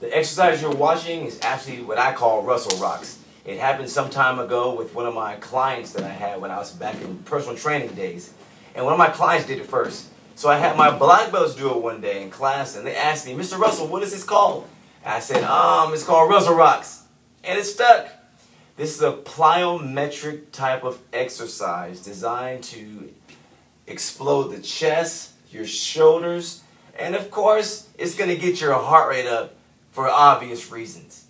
The exercise you're watching is actually what I call Russell Rocks. It happened some time ago with one of my clients that I had when I was back in personal training days. And one of my clients did it first. So I had my black belts do it one day in class, and they asked me, Mr. Russell, what is this called? And I said, um, it's called Russell Rocks. And it stuck. This is a plyometric type of exercise designed to explode the chest, your shoulders, and of course, it's going to get your heart rate up for obvious reasons.